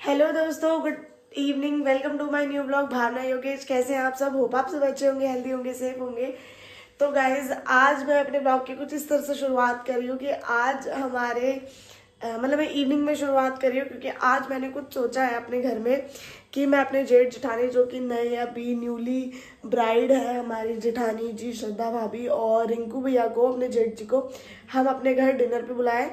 Hello दोस्तों good evening welcome to my new blog Bhavna Yogesh कैसे हैं आप सब? होप आप सब अच्छे होंगे हेल्दी होंगे सेफ़ होंगे. तो गाइज़ आज मैं अपने ब्लॉग की कुछ इस तरह से शुरुआत कर रही हूँ कि आज हमारे मतलब मैं इवनिंग में शुरुआत कर रही हूँ क्योंकि आज मैंने कुछ सोचा है अपने घर में कि मैं अपने जेठ जिठानी, जो कि नए अभी न्यूली ब्राइड है हमारी जेठानी जी, श्रद्धा भाभी और रिंकू भैया को, अपने जेठ जी को, हम अपने घर डिनर पे बुलाएँ।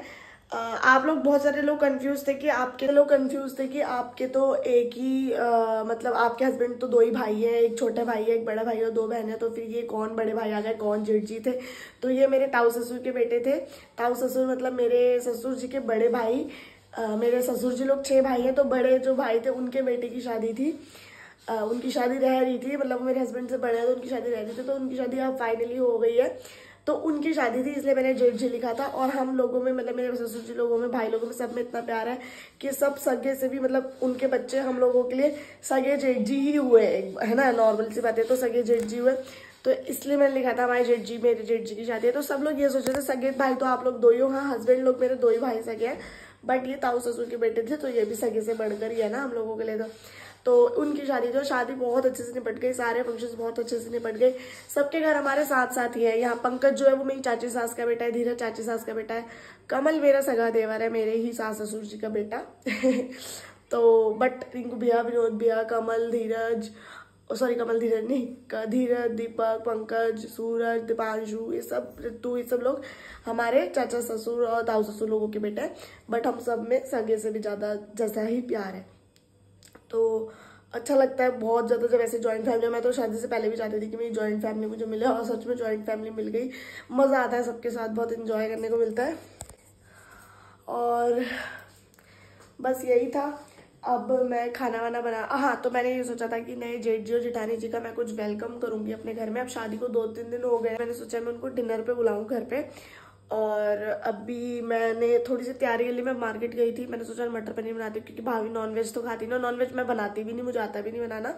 आप लोग बहुत सारे लोग कंफ्यूज थे कि आपके लोग कंफ्यूज थे कि आपके तो एक ही अ, मतलब आपके हस्बैंड तो दो ही भाई है एक छोटा भाई है एक बड़ा भाई और दो बहन है तो फिर ये कौन बड़े भाई आ गए कौन जेठ जी थे? तो ये मेरे ताऊ ससुर के बेटे थे। ताऊ ससुर मतलब मेरे ससुर जी के बड़े भाई अ, मेरे ससुर जी लोग छः भाई हैं तो बड़े जो भाई थे उनके बेटे की शादी थी। अ, उनकी शादी रह रही थी मतलब मेरे हस्बैंड से बड़े हैं तो उनकी शादी रह रही थी तो उनकी शादी अब फाइनली हो गई है। तो उनकी शादी थी, इसलिए मैंने जेठ जी लिखा था। और हम लोगों में मतलब मेरे ससुर जी लोगों में, भाई लोगों में सब में इतना प्यार है कि सब सगे से भी मतलब उनके बच्चे हम लोगों के लिए सगे जेठ जी ही हुए है ना नॉर्मल सी बात है तो सगे जेठ जी हुए। तो इसलिए मैंने लिखा था हमारे जेठ जी, मेरे जेठ जी की शादी है। तो सब लोग ये सोच थे, सगे भाई तो आप लोग दो ही हो। हाँ हस्बैंड लोग मेरे दो ही भाई सगे हैं बट ये ताऊ ससुर के बेटे थे तो ये भी सगे से बढ़कर ही है ना हम लोगों के लिए तो। तो उनकी शादी जो शादी बहुत अच्छे से निपट गई, सारे फ़ंक्शंस बहुत अच्छे से निपट गए। सबके घर हमारे साथ साथ ही है। यहाँ पंकज जो है वो मेरी चाची सास का बेटा है, धीरज चाची सास का बेटा है। कमल मेरा सगा देवर है, मेरे ही सास ससुर जी का बेटा। तो बट रिंकू भैया विनोद, भैया कमल, धीरज सॉरी कमल धीरज नहीं धीरज, दीपक, पंकज, सूरज, दीपांशु, ये सब ऋतु ये सब लोग हमारे चाचा ससुर और ताऊ ससुर लोगों के बेटे हैं। बट हम सब में सगे से भी ज़्यादा, जैसा ही प्यार है। तो अच्छा लगता है बहुत ज़्यादा जब ऐसे जॉइंट फैमिली मैं तो शादी से पहले भी चाहती थी कि मेरी जॉइंट फैमिली मुझे मिले और सच में जॉइंट फैमिली मिल गई। मज़ा आता है सबके साथ, बहुत इन्जॉय करने को मिलता है। और बस यही था। अब मैं खाना वाना बना हाँ तो मैंने ये सोचा था कि नए जेठ जी और जेठानी जी का मैं कुछ वेलकम करूँगी अपने घर में। अब शादी को दो तीन दिन हो गए मैंने सोचा मैं उनको डिनर पे बुलाऊं घर पे। और अभी मैंने थोड़ी सी तैयारी के लिए मैं मार्केट गई थी। मैंने सोचा मटर पनीर बनाती हूँ, क्योंकि भाभी नॉनवेज तो खाती ना नॉनवेज मैं बनाती भी नहीं, मुझे आता भी नहीं बनाना।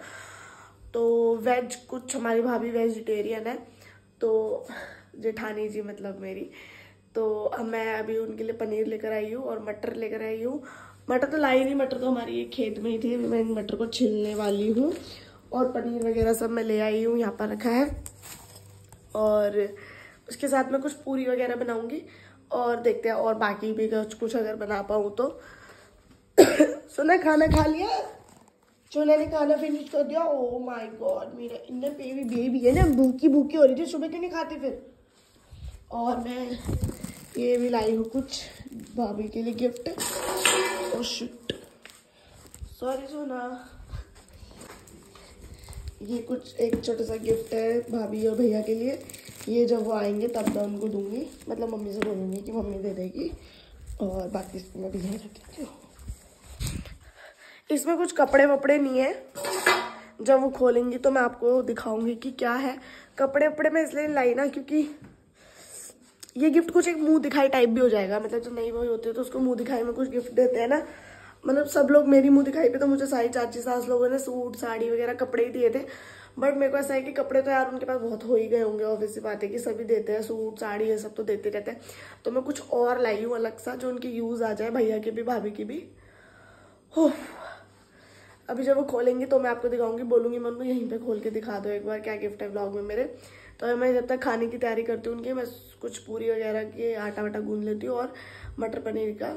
तो वेज कुछ, हमारी भाभी वेजिटेरियन है तो जेठानी जी मतलब मेरी। तो अब मैं अभी उनके लिए पनीर लेकर आई हूँ और मटर लेकर आई हूँ। मटर तो लाई नहीं, मटर तो हमारी एक खेत में ही थी। अभी मैं इन मटर को छिलने वाली हूँ। और पनीर वगैरह सब मैं ले आई हूँ, यहाँ पर रखा है। और उसके साथ मैं कुछ पूरी वगैरह बनाऊँगी और देखते हैं और बाकी भी कुछ कुछ अगर बना पाऊँ तो। सुना, खाना खा लिया? चोला ने खाना फिनिश कर दिया? ओ माय गॉड मेरा इतना बेबी बेबी है ना, भूखी भूखी हो रही थी, सुबह क्यों नहीं खाती फिर? और मैं ये भी लाई हूँ कुछ भाभी के लिए गिफ्ट ओ शिट सॉरी सोना। ये कुछ एक छोटा सा गिफ्ट है भाभी और भैया के लिए। ये जब वो आएँगे, तब मैं उनको दूँगी। मतलब मम्मी से बोलूँगी कि मम्मी दे देगी। और बाकी इसको मैं भैया रख देती हूँ। इसमें कुछ कपड़े वपड़े नहीं है। जब वो खोलेंगी तो मैं आपको दिखाऊँगी कि क्या है। कपड़े वपड़े मैं इसलिए लाई ना क्योंकि ये गिफ्ट कुछ एक मुँह दिखाई टाइप भी हो जाएगा। मतलब जो नई वही होती है तो उसको मुँह दिखाई में कुछ गिफ्ट देते हैं ना। मतलब सब लोग मेरी मुँह दिखाई पे तो मुझे सारी चाची सास लोगों ने सूट, साड़ी वगैरह कपड़े ही दिए थे। बट मेरे को ऐसा है कि कपड़े तो यार उनके पास बहुत हो ही गए होंगे ऑब्वियस सी बात है कि सभी देते हैं, सूट, साड़ी, ये सब तो देते रहते हैं। तो मैं कुछ और लाई हूँ अलग सा जो उनकी यूज़ आ जाए, भैया की भी, भाभी की भी। हो अभी जब वो खोलेंगे तो मैं आपको दिखाऊँगी, बोलूँगी मैं उनको यहीं पे खोल के दिखा दो एक बार, क्या गिफ्ट है ब्लॉग में मेरे। तो मैं जब तक खाने की तैयारी करती हूँ उनकी, मैं कुछ पूरी वगैरह की आटा वाटा गूंद लेती हूँ और मटर पनीर का।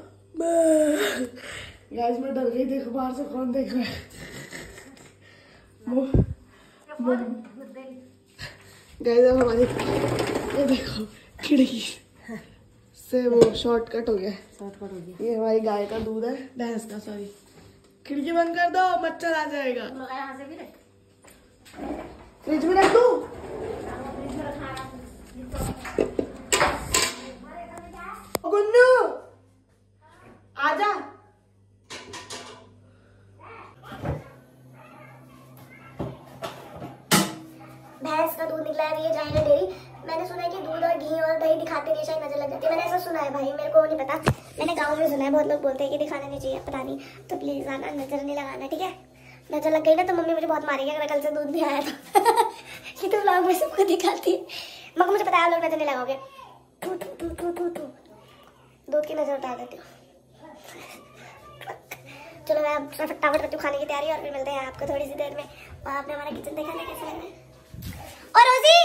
गैस में डर गई, देखो बाहर से कौन देख रहा है। गैस अब हमारी ये देखो खिड़की। से वो शॉर्टकट हो गया। शॉर्टकट हो गया। ये हमारी गाय का दूध है। भैंस का सॉरी खिड़की बंद कर दो मच्छर आ जाएगा। तुम लोग यहाँ से भी रख। फ्रिज में रख दो गुन्नू आजा भैंस का दूध निकला है, ये जाएगा डेयरी। मैंने सुना है कि दूध और घी और दही दिखाते नहीं, शायद नज़र लग जाती है। मैंने ऐसा सुना है भाई, मेरे को नहीं पता। मैंने गाँव में सुना है, बहुत लोग बोलते हैं कि दिखाना नहीं चाहिए, पता नहीं। तो प्लीज़ आना, नज़र नहीं लगाना, ठीक है? नज़र लग गई ना तो मम्मी मुझे बहुत मारेगी, अगर कल से दूध भी आया तो। ये तो ब्लॉग में सबको दिखाती है। मगर मुझे पता है लोग नज़र नहीं लगाओगे। दूध की नज़र उतार देती हूँ। चलो मैं फटाफट करती हूँ खाने की तैयारी और फिर मिलते हैं आपको थोड़ी सी देर में। और आपने हमारा किचन देखा था कैसा और रोजी?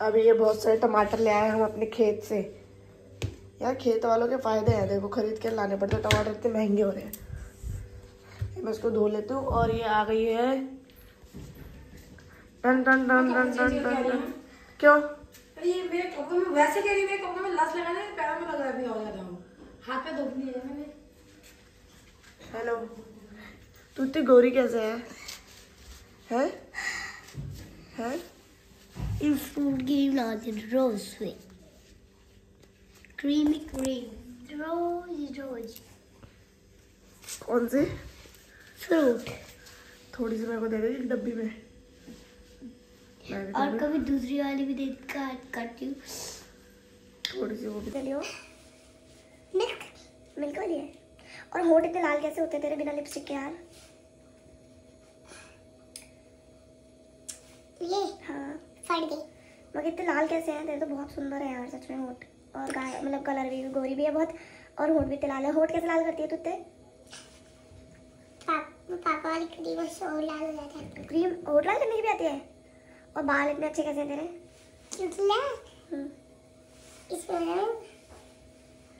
अभी ये बहुत सारे टमाटर ले आए हम अपने खेत से। यार खेत वालों के फ़ायदे हैं देखो खरीद के लाने पड़ते हैं, टमाटर इतने महँगे हो रहे हैं। मैं इसको धो लेती हूँ और ये आ गई है। टन टन टन टन टन टन क्यों ये मेरे कपड़े में वैसे कह रही मेरे कपड़े में लस लगा ना पैरों में लग है अभी हो हूँ। हाथ पे नहीं है मैंने। हेलो तू इतनी गोरी कैसे है? है? है इस फ़ूड क्रीम लगाती रोज पे क्रीमी क्रीम रोज रोज कौन सी? फ्रूट थोड़ी सी मेरे को दे दे एक डब्बी में। और कभी दूसरी वाली भी देख काट करती हूँ। थोड़ी सी वो भी। चलियो मिल्क मिल्क वाली है। और होठ इतने लाल कैसे होते हैं तेरे बिना लिपस्टिक के यार? ये हाँ फाड़ दे। मगर इतने लाल कैसे हैं? तेरे तो बहुत सुंदर है यार सच में होठ। और गाय मतलब कलर भी गोरी भी है बहुत। और होठ भी इतने लाल है। होठ कैसे लाल करती है तू इतने? पापा वाली क्रीम और लाल हो जाता है। क्रीम होठ लाल करने की भी आती है? और बाल इतने अच्छे कैसे हैं तेरे? हम्म। इसमें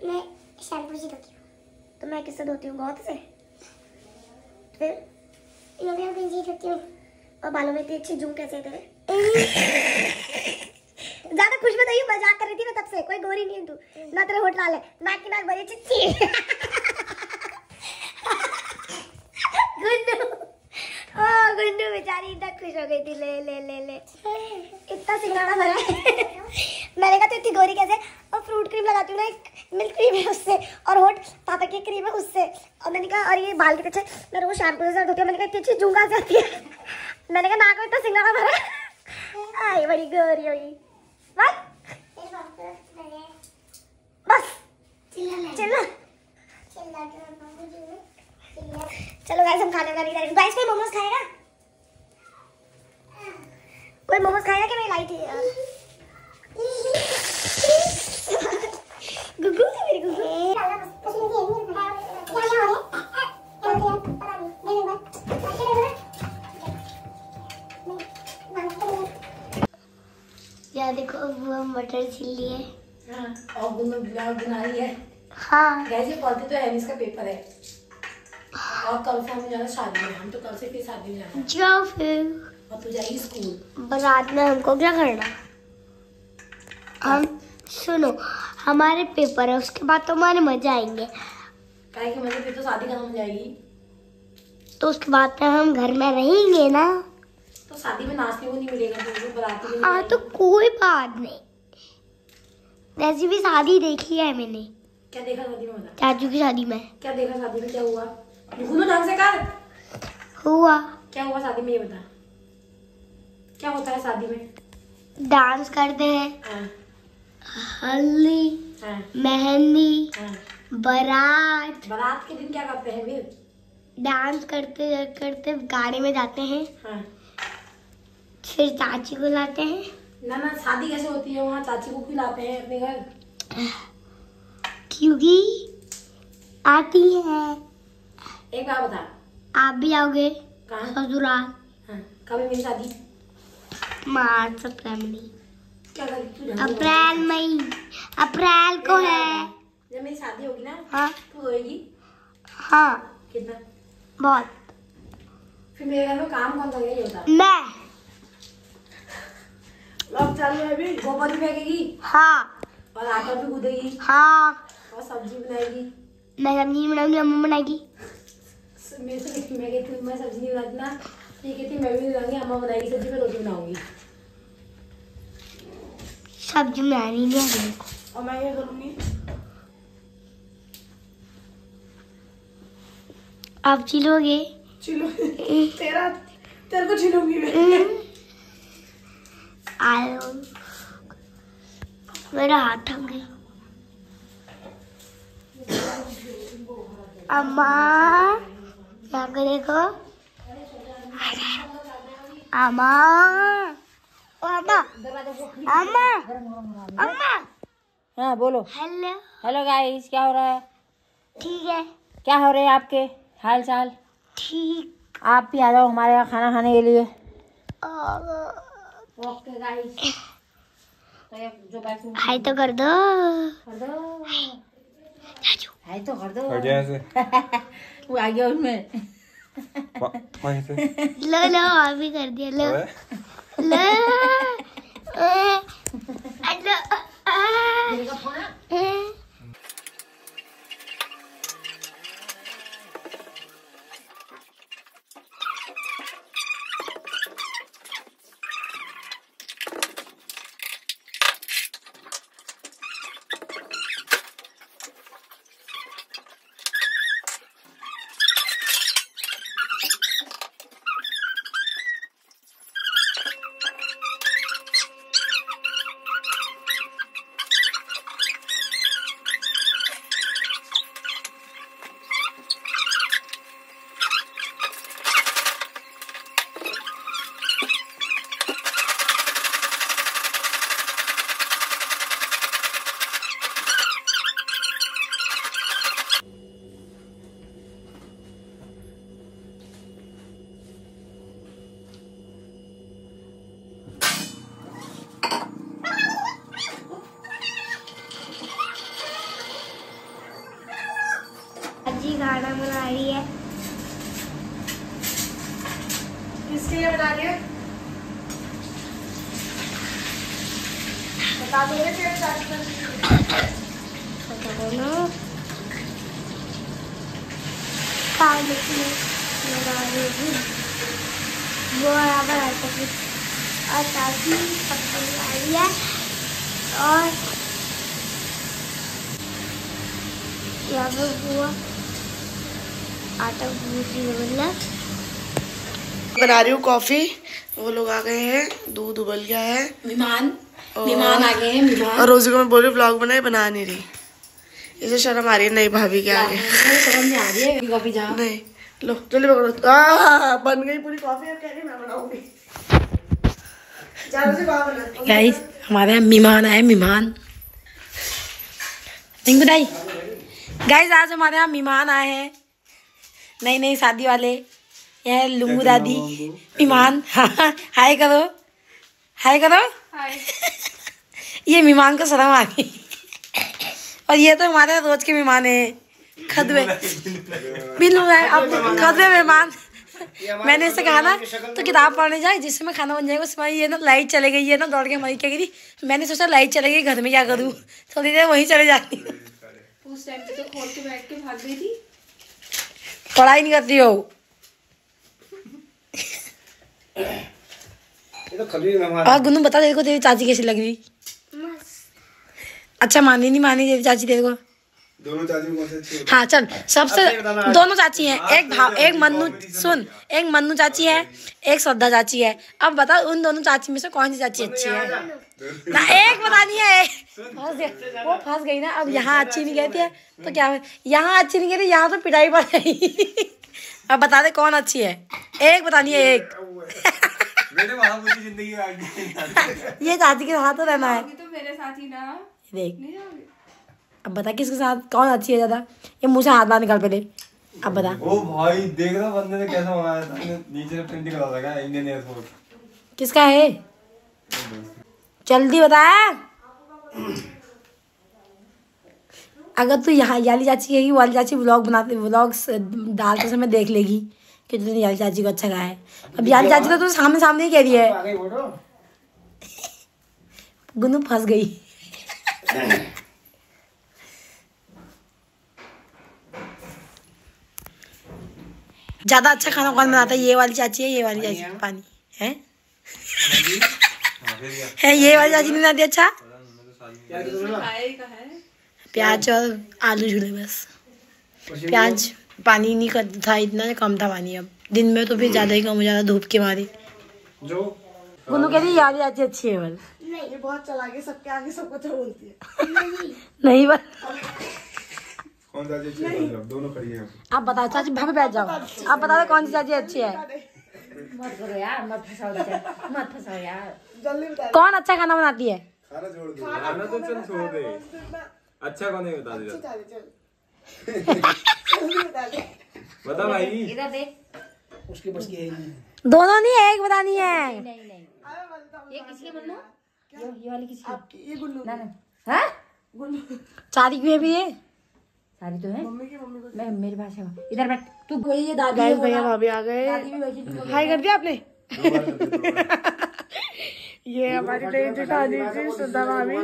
मैं शैम्पू से धोती हूँ। तो मैं किससे धोती हूँ? से? फिर? मैं भी धोती हूँ। और बालों में इतनी अच्छी जूम कैसे है तेरे? ज़्यादा खुश मत आइए मज़ाक कर रही थी मैं तब से। कोई गोरी नहीं तू। ना तेरे होठ लाल है नाक की नाक बड़ी चिच्ची गुंडू। ओ गुंडू बेचारी इतना खुश हो गई थी। ले ले ले ले। इतना सिंगाड़ा भरा है। मैंने कहा तू इतनी गोरी कैसे? और फ्रूट क्रीम लगाती हूँ ना एक मिल्क क्रीम है उससे और होठ पापा की क्रीम है उससे। और मैंने कहा और ये बाल के पीछे मैं रोज शैम्पू से धोती हूँ मैंने कहा इतनी अच्छी जूँगा आती है? मैंने कहा नाक में इतना सिंगाड़ा भरा आई बड़ी गोरी हुई बस बस चिल्ला चलो गाइस हम खाने बनाने की तैयारी गाइस कोई मोमोज खाएगा कोई मोमोज खाएगा कि मैं लाई थी यार गुगु है मेरी गुगु या देखो वो मटर छिल लिए हाँ। और गुन ब्लॉग बना रही है। हाँ। गैस ये पढ़ती तो है इसका पेपर है। और कल से हमें जाना शादी में हम तो कल से फिर शादी में जाना जाओ फिर। और तू जाएगी स्कूल। बारात में हमको क्या करना? हम सुनो हमारे पेपर है उसके बाद तो हमारे मज़ा आएँगे। काहे कि मतलब फिर तो शादी खत्म हो जाएगी। तो उसके बाद में हम घर में रहेंगे ना? तो शादी में नाचने को नहीं मिलेगा तुमको बराती में हाँ तो कोई बात नहीं। वैसे भी शादी देखी है मैंने। क्या देखा शादी में चाचू की शादी में। क्या देखा शादी में? क्या हुआ? गुनो ढंग से कर। हुआ। क्या हुआ शादी में ये बता। क्या होता है शादी में? डांस करते हैं। हाँ। हल्दी हाँ। मेहंदी हाँ। बारात। बारात के दिन क्या करते हैं फिर? डांस करते करते गाड़ी में जाते हैं। हाँ। फिर चाची को लाते हैं। ना ना शादी कैसे होती है वहाँ? चाची को क्यों लाते हैं अपने घर? क्योंकि आती है। एक बार बता। आप भी आओगे? ससुराल। हाँ है मेरी शादी? मार्च अप्रैल। में से अप्रैल मई। अप्रैल को है। जब मेरी शादी होगी ना हाँ। तू रोएगी? हाँ। कितना? बहुत। फिर मेरे घर में काम कौन करेगा ये बता। मैं। लॉक चालू है अभी गोबर भी फेंकेगी हाँ। और आटा भी गूदेगी। हाँ। और सब्ज़ी बनाएगी। मैं सब्ज़ी नहीं बनाऊँगी अम्मा बनाएगी। से मैं कहती हूँ मैं सब्ज़ी नहीं बनाती ना ये कहती मैं भी नहीं बनाऊँगी अम्मा बनाएगी सब्ज़ी मैं रोटी बनाऊँगी। सब्ज़ी बनानी नहीं है और मैं ये करूँगी? आप चिलोगे? चिलो तेरा तेरे को छिलूँगी मैं। मेरा हाथ थक गया। अम्मा यहाँ को देखो अम्मा अम्मा अम्मा अम्मा। हाँ बोलो। हेलो। हेलो गाइस क्या हो रहा है? ठीक है। क्या हो रहे हैं आपके हाल चाल? ठीक। आप भी आ जाओ हमारे यहाँ खाना खाने के लिए। ओके गाइस तो ये जो बैठ हाय तो कर दो। कर दो। हाय। तो कर दो। हट यहाँ से वो आ गया उसमें। वहीं से। लो लो अभी कर दिया लो। लो। ए, और यहाँ पे हुआ आटा भूज मतलब बना रही हूँ कॉफ़ी वो लोग आ गए हैं दूध उबल गया है। मेहमान और- मेहमान आ गए हैं मेहमान। और रोजी को मैं बोल रही ब्लॉग बनाए बना नहीं रही। इसे शर्म आ रही है नई भाभी के आगे। समझ में आ रही है कॉफ़ी जहाँ नहीं लो जल्दी पकड़ो। बन गई पूरी कॉफ़ी अब कह रही मैं बनाऊँगी। गाइस हमारे यहाँ मेहमान आए मेहमान रिंकू दाई गाइस आज हमारे यहाँ मेहमान आए हैं। नई नई शादी वाले। यह लुंगू दादी। मेहमान हाय करो। हाय करो। ये मेहमान को शर्म आ गई। और ये तो हमारे रोज के मेहमान है। खदवे बिल्लू है अब खदवे मेहमान। मैंने इससे कहा ना तो किताब पढ़ने जाए जिससे मैं खाना बन जाएगा उसमें ये ना लाइट चले गई है ना दौड़ के हमारी क्या करी मैंने सोचा लाइट चले गई घर में क्या करूँ? थोड़ी देर वहीं चले जाती उस टाइम पे तो खोल के बैठ के भाग गई थी। पढ़ाई नहीं करती हो? ये तो और गुन्नू बता तेरे को तेरी चाची कैसी लग रही? अच्छा मानी नहीं मानी तेरी चाची तेरे को? दोनों चाची में कौन से अच्छी हाँ? चल सबसे दोनों चाची हैं। एक भाव एक मन्नू सुन एक मन्नू चाची है एक श्रद्धा चाची है। अब बता उन दोनों चाची में से कौन सी चाची अच्छी है? ना एक बतानी है। फंस वो फंस गई ना अब यहाँ अच्छी नहीं कहती है तो क्या है? यहाँ अच्छी नहीं कहती यहाँ तो पिटाई पड़ जाएगी अब बता दे कौन अच्छी है। एक बतानी है एक। ये चाची के साथ तो रहना है। तो मेरे साथ ही ना। देख। अब बता किसके साथ कौन अच्छी है ज़्यादा? ये मुँह से हाथ बाहर निकाल पहले। अब बता। ओ भाई देख रहा बंदे ने कैसा मंगाया था। नीचे से प्रिंट करा लगा इंडियन एयरफोर्स किसका है? जल्दी बता। अगर तू यहाँ याली चाची कहेगी वाली चाची व्लॉग बनाते व्लॉग डालते समय देख लेगी कि तूने याली चाची को अच्छा कहा है। अब याली चाची तो तू सामने सामने ही कह रही है। गुन्नू फंस गई। ज़्यादा अच्छा खाना कौन बनाता है? ये वाली चाची है ये वाली चाची पानी। है? है ये वाली चाची नहीं बनाती? अच्छा? है प्याज और आलू झूले बस। प्याज पानी नहीं कर था इतना कम था पानी अब। दिन में तो फिर ज़्यादा ही कम हो जाता धूप के मारे। जो? गुन्नू कह रही याद चाची अच्छी है बल ये बहुत चला के सबके आगे सबको अच्छा बोलती है। नहीं बल कौन चाची अच्छी है? दोनों खड़ी हैं। आप बताओ चाची भाभी बैठ जाओ। आप बता दो कौन सी चाची अच्छी है? मत करो यार मत फंसाओ मत फंसाओ यार। जल्दी बता कौन अच्छा खाना बनाती है? खाना छोड़ दे। खाना तो चल छोड़ दे। अच्छा कौन है बता दे बता भाई। इधर देख दोनों नहीं एक बतानी है। नहीं नहीं ये किसकी मन्नू ये ये वाली किसकी आपकी ये गुल्लू ना ना। हाँ? गुल्लू। चारी की भी है। सारी तो है। मम्मी की मम्मी को मैं मेरी भाषा में इधर बैठ तू बोली ये दादी गाइस भैया भाभी आ गए। दादी थी हाय कर दिया आपने? ये हमारी नई जेठानी जी सुधा भाभी।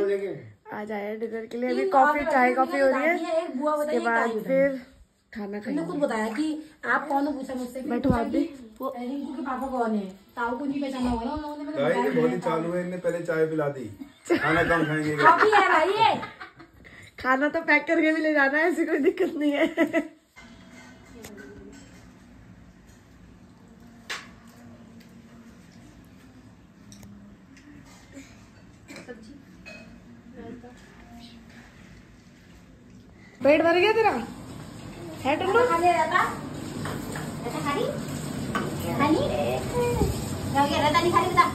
आ जाए डिनर के लिए। अभी कॉफ़ी चाय कॉफ़ी हो रही है। उसके बाद फिर खाना खाने खुद बताया कि आप कौन हो पूछा मुझसे बैठो आप भी। वो रिंकू के पापा कौन है? ताऊ को नहीं पहचाना होगा ना उन लोगों ने मैंने भाई बताया ये नहीं बहुत ही है चालू है इनने पहले चाय पिला दी। खाना कम खाएँगे? है भाई ये। खाना तो पैक करके भी ले जाना है ऐसी कोई दिक्कत नहीं है। पेट भर गया तेरा? है टुल्लू? खाने रहता रहता खाली खाली रह गया रहता नहीं खाली बता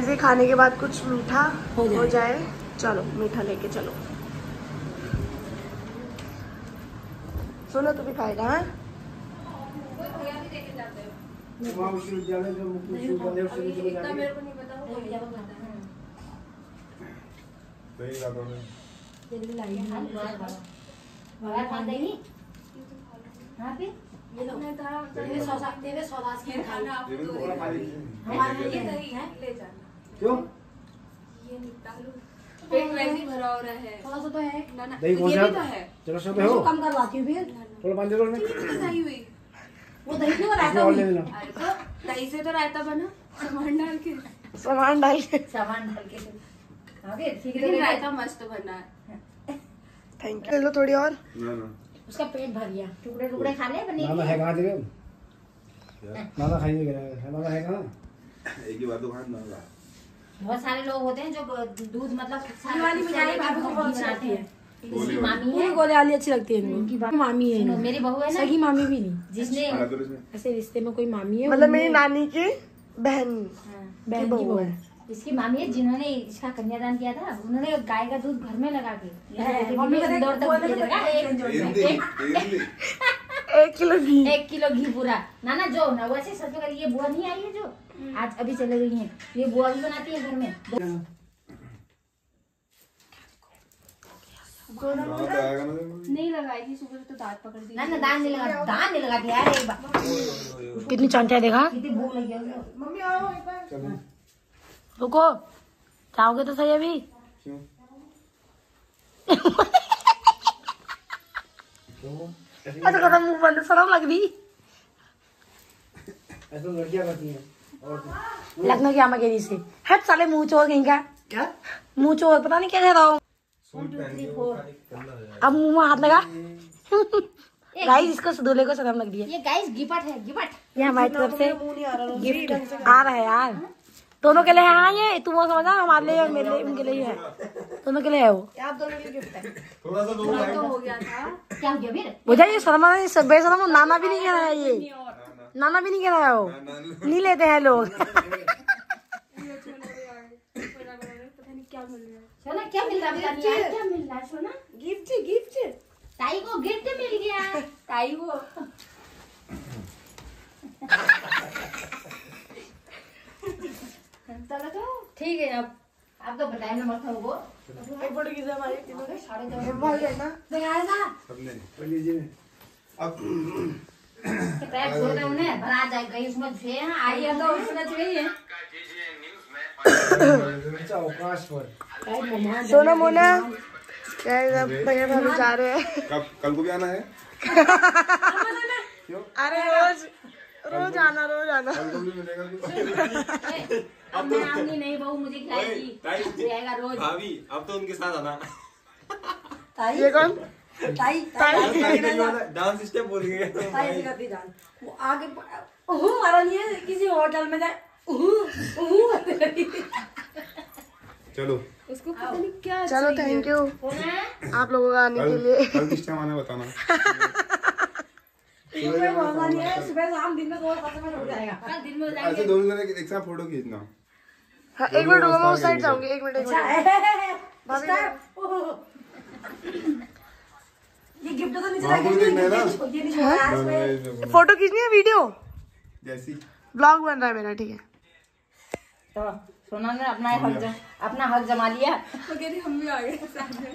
गाइस ये खाने के बाद कुछ मीठा हो जाए। चलो मीठा लेके चलो। सुनो तू भी खाएगा हाँ? है हाँ फिर ये लो तेरे सौदा तेरे सौदा के खाना ये थोड़ा खा लीजिए हमारे लिए दही है। क्यों? पेट वैसे ही भरा हो रहा है। थोड़ा सा तो है। ना ना दही ये भी तो है। चलो सब हो। कम करवाती हूँ फिर। थोड़ा पानी दे दो उसमें दही हुई। वो दही क्यों रहता इसमें और ले हूँ लेना। अरे तो दही से तो रायता बना सामान डाल के। सामान डाल के। सामान डाल के। हाँ ठीक है। तो रायता मस्त बना है। थैंक यू ले लो थोड़ी और। ना ना। उसका पेट भर गया। टुकड़े टुकड़े खा ले पनीर। है कहाँ तेरे? है कहाँ एक ही बात तो खाना। बहुत सारे लोग होते हैं जो दूध मतलब वाली मिठाई भाभी को बहुत अच्छी है। इसकी मामी है। गोले वाली अच्छी लगती है इनको। मामी है मेरी बहू है ना। सगी मामी भी नहीं। जिसने इसमें ऐसे रिश्ते में कोई मामी है मतलब मेरी नानी की बहन हाँ, बहन की बहू है है। इसकी मामी है जिन्होंने इसका कन्यादान किया था उन्होंने गाय का दूध घर में लगा के एक किलो घी। एक किलो घी पूरा। ना ना जो ना वैसे सच में ये बुआ नहीं आई है जो? आज अभी चले गई है। ये बुआ भी बनाती है घर में। नहीं लगाई थी सुबह तो दांत पकड़ दी। ना ना दान नहीं लगा दान नहीं लगाती यार एक बार। कितनी चंटिया देखा? कितनी भूख लगी है मम्मी आओ एक बार। रुको। चाहोगे तो सही अभी। क्यों? ऐसा कदम मुँह बंद शर्म लग रही ऐसा लड़कियाँ करती हैं और लखनऊ की आमा के से हट साले मुँह चोर कहीं का? क्या? मुँह चोर पता नहीं क्या कह रहा हूँ। है अब मुँह में हाथ लगा। गाइस इसको दूल्हे को शर्म लग रही है। ये गाइस गिपट है गिपट ये हमारी तरफ़ से मुँह नहीं आ रहा रोजी, गिफ्ट आ रहा है यार। दोनों के लिए है हाँ ये तुम वो समझा हमारे लिए और मेरे लिए उनके लिए है दोनों के लिए है वो। ये आप दोनों के लिए गिफ्ट है। थोड़ा सा दूर तो हो गया था। क्या हो गया फिर बुझा ये शर्मा नहीं सब बेशरम नाना भी नहीं कह रहा है ये। नाना भी नहीं कह रहा है वो। नहीं। लेते हैं लोग। क्या मिल रहा है सोना क्या मिल रहा है? पता नहीं यार क्या मिल रहा है सोना गिफ्ट गिफ्ट ताई को गिफ्ट मिल गया। ताई को चलो तो ठीक है अब आप तो बताए ना मत वो एक फ़ोटो हमारी तीनों। ने साढ़े दस भाग लेना दिखाया था? उन्हें भरा जाए उसमें छे हैं आई है तो उसमें चाहिए अवकाश सोना मोना गाइस अब भैया भाभी जा रहे हैं। कल को भी आना है? अरे रोज रोज आना रोज आना। अब मैं आऊँगी नहीं बहू मुझे खिलाएगी। रोज। भाभी अब तो उनके साथ आना। ये कौन? ताई डांस स्टेप बोल गए ताई वो आगे उहू मारा नहीं है किसी होटल में जाए। चलो। उसको पता नहीं क्या चलो थैंक यू आप लोगों का आने के लिए। कल किस टाइम आना बताना सुबह शाम दिन में दो समय रुक जाएगा। दिन में हो ऐसे दोनों जने एक साथ फ़ोटो खींचना। हाँ एक मिनट रुको मैं उस साइड जाऊँगी एक मिनट एक मिनट। ये गिफ्ट तो नीचे है फ़ोटो खींचनी है वीडियो? जैसी। ब्लॉग बन रहा है मेरा ठीक है। तो सोना ने अपना हक अपना हक जमा लिया। वो कह रही हम भी आ गए साथ में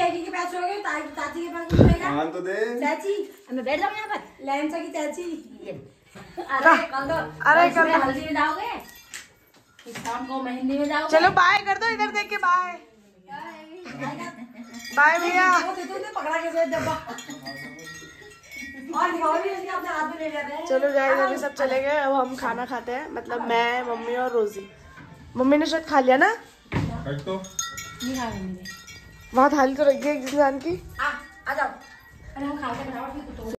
एक ही के पास हो गए ता- चाची के पास कुछ रहेगा। मान तो दे। चाची मैं बैठ जाऊँ यहाँ पर। लैंसा की चाची। अरे कल तो अरे कल हल्दी में जाओगे शाम को मेहंदी में जाओगे? चलो बाय कर दो इधर देख के बाय बाय भैया। वो दे दो पकड़ा के से डब्बा और दिखाओ भी इसके अपने हाथ में ले जाते हैं चलो गाइस अभी सब चले गए। अब हम खाना खाते हैं। मतलब मैं मम्मी और रोजी। मम्मी ने शायद खा लिया ना? तो। वहाँ थाली तो रखी है एक इंसान की? आ आ जाओ।